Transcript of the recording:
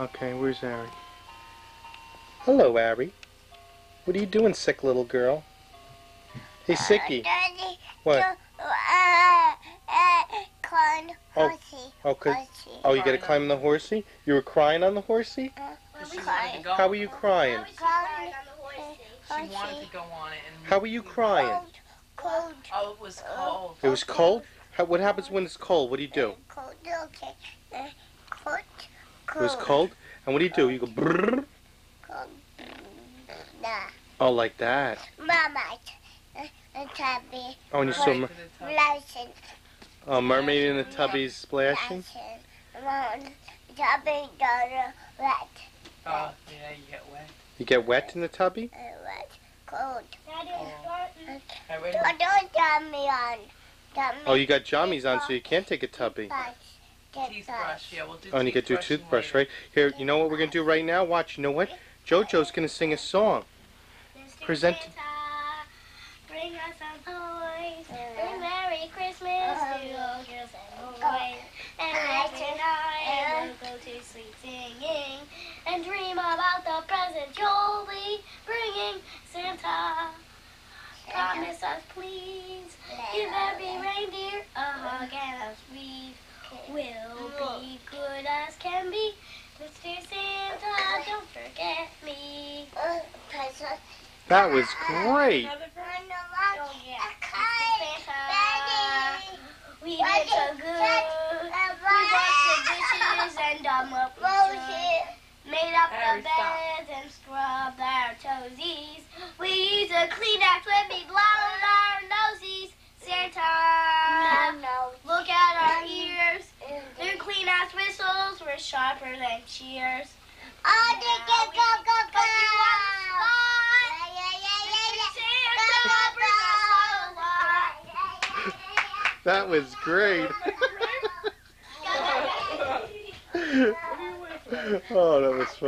Okay, where's Ari? Hello, Ari. What are you doing, sick little girl? Hey, Sicky. Daddy, What? Uh, uh, corn, Oh, horsey, Oh, 'cause- horsey. oh, you gotta climb the horsey? You were crying on the horsey? She Corn, wanted to. How were you crying? She wanted to go on it and. How were you crying? Cold, cold, Oh, it was cold. It was cold? How, what happens when it's cold? What do you do? cold, okay. Uh, cold, It was cold? And what do you do? You go brrrr? Oh, like that. Mama, uh, uh, tubby, Oh, and you saw Right mer- to the top. license, a mermaid in the tubby splashing? tubby, daughter, wet, Oh, yeah, you get wet. You get wet in the tubby? uh, wet, cold. Hey, wait Don't, don't tell me on. Tell me Oh, you got jammies on, so you can't take a tubby. Brush, Toothbrush. Yeah, we'll do Oh, and you get to a toothbrush, later. right? Here, you know what we're gonna do right now? Watch, you know what? JoJo's gonna sing a song. Present- Bring us some toys. Bring Uh, Merry Christmas to all girls and boys. And every night we'll go to sleep singing and dream about the present you'll be bringing. Santa, promise us please. Give every reindeer a hug and a wreath. We'll be good as can be. Mr. Santa, don't forget me. That was great. I know Oh, what- yeah. a kite. Santa. Ready. We did so good. We washed the dishes and done up. Made up the beds and scrubbed our toesies. We used a Kleenex when we blown our nosies. Santa, No, look at our ears. Their Kleenex whistles were sharper than shears. Oh, they can go, go, go. Put you on the spot. Yeah, yeah, yeah, yeah, yeah. Santa, bring us a lot. That was great. oh, that was fun.